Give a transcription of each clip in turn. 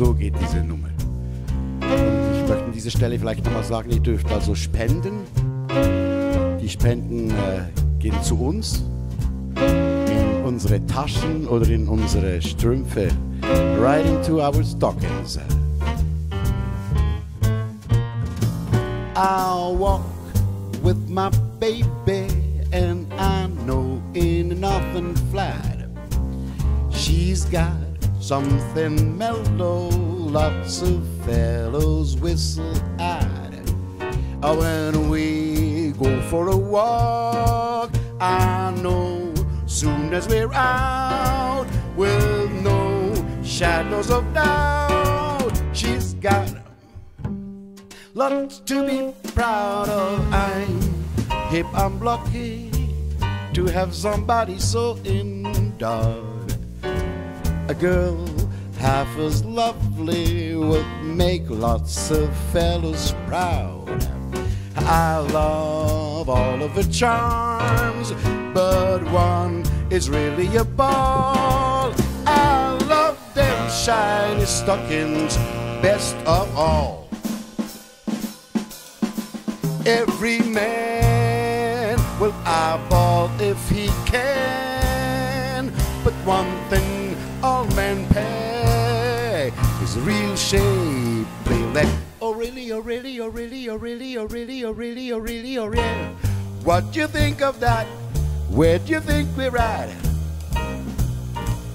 So geht diese Nummer. Und ich möchte an dieser Stelle vielleicht nochmal sagen, ihr dürft also spenden. Die Spenden äh, gehen zu uns, in unsere Taschen oder in unsere Strümpfe, right into our stockings. I'll walk with my baby, and I know ain't nothing flat. She's got something mellow, lots of fellows whistle at. Uh, When we go for a walk, I know soon as we're out, we'll know shadows of doubt, she's got lots to be proud of. I'm hip, I'm lucky to have somebody so in endowed. A girl half as lovely would make lots of fellows proud. I love all of her charms, but one is really a ball. I love them shiny stockings best of all. Every man will eyeball if he can. But one thing pay is real shape. Play that. Oh really, oh really, oh really, oh really, oh really, oh really, oh really, oh really. What do you think of that? Where do you think we're at?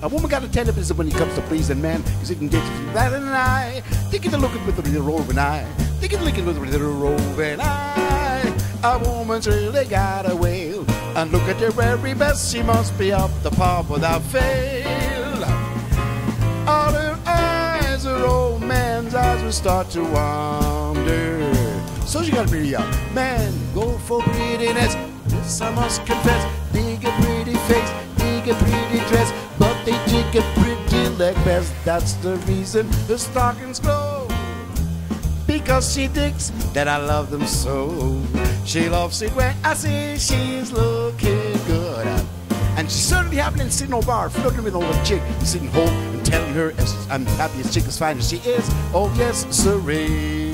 A woman got a business when it comes to pleasing men, cause it can get you that and I. Thinking to looking with a little roving eye. Thinking looking with a little roving eye. A woman's really got a wail. And look at her very best, she must be up the pop without fail. All her eyes, her old man's eyes will start to wander. So she be a man, go for prettiness. This I must confess, dig a pretty face, dig a pretty dress, but they dig a pretty leg best. That's the reason the stockings glow. Because she thinks that I love them so. She loves it when I see she's looking good. And she's certainly happening sitting on bar, flirting with older chick, sitting home telling her I'm happy as chick as fine as she is. Oh yes, sirree.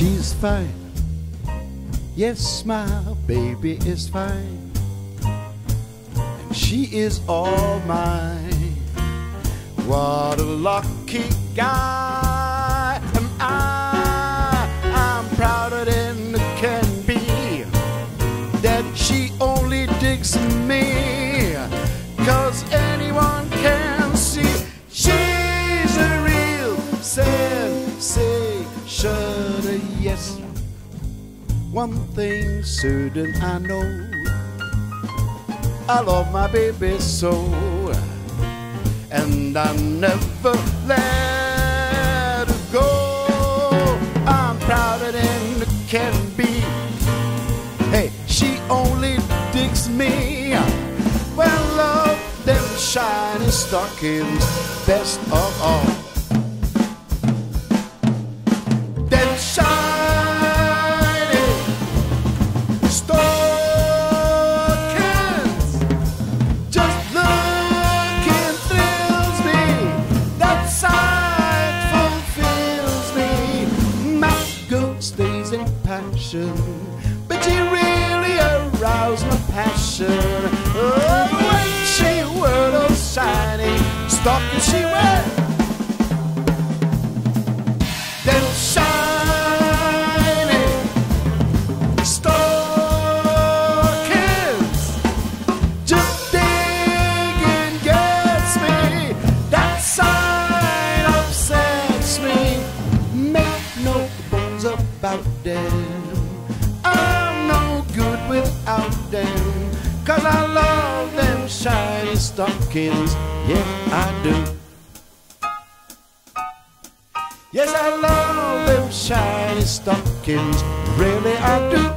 She's fine. Yes, my baby is fine. And she is all mine. What a lucky guy am I. I'm prouder than can be that she only digs me. Cause anyone can see she's a real sensation. Yes, one thing certain I know. I love my baby so, and I never let her go. I'm prouder than can be. Hey, she only digs me. Well, love them shiny stockings best of all. Passion, but she really aroused my passion. Oh, when she wore those shiny stockings, she wear them. Cause I love them shiny stockings. Yeah, I do. Yes, I love them shiny stockings. Really, I do.